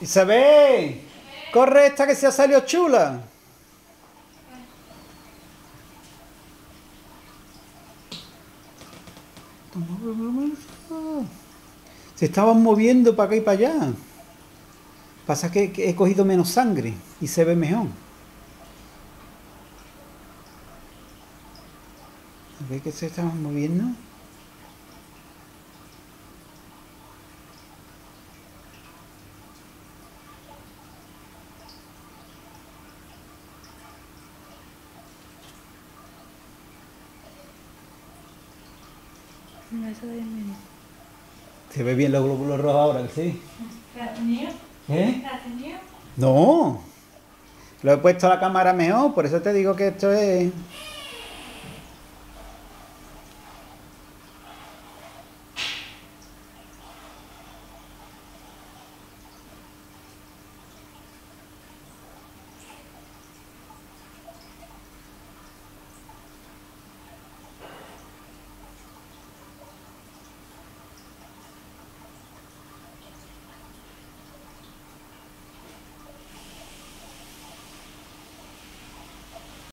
Isabel, corre esta que se ha salido chula. Se estaban moviendo para acá y para allá. Pasa que, he cogido menos sangre y se ve mejor. ¿Ve que se estaban moviendo? No, eso menos. Se ve bien los glóbulos rojos ahora, sí. ¿Eh? No. Lo he puesto a la cámara mejor, por eso te digo que esto es...